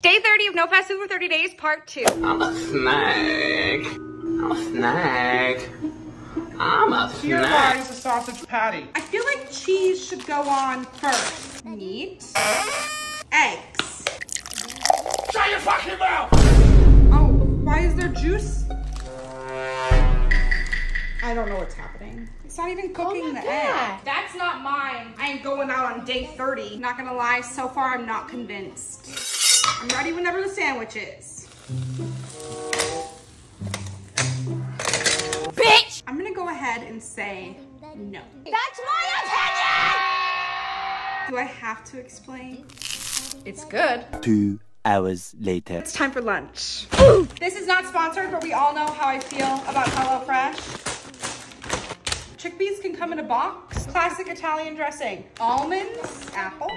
Day 30 of No Fast Food for 30 Days, part two. I'm a snack. I'm a snack. I'm a snack. Here snack. lies a sausage patty. I feel like cheese should go on first. Meat. Eggs. Shut your fucking mouth! Oh, why is there juice? I don't know what's happening. It's not even oh cooking the egg. That's not mine. I ain't going out on day 30. Not gonna lie, so far I'm not convinced. I'm ready whenever the sandwich is. Bitch! I'm gonna go ahead and say no. That's my opinion! Do I have to explain? It's good. Two hours later. It's time for lunch. this is not sponsored, but we all know how I feel about HelloFresh. Chickpeas can come in a box. Classic Italian dressing. Almonds, apples,